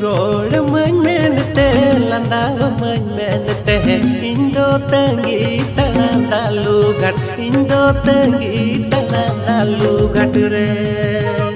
rồi mình men tê lần đã mình men tê. Indo tangi tangan dalu gat indo tangi tangan dalu gat re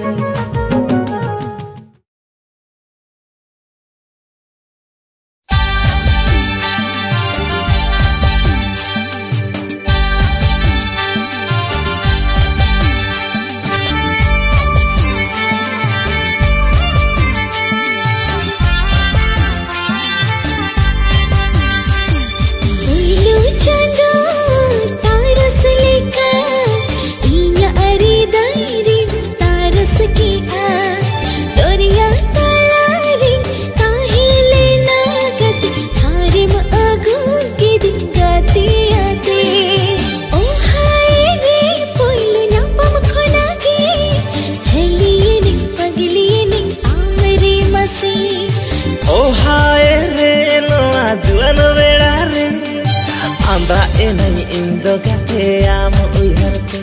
Andra enai indo gate amo uyarte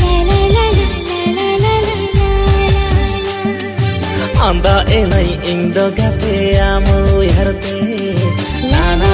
La la la la la la la la Andra enai indo gate amo uyarte La la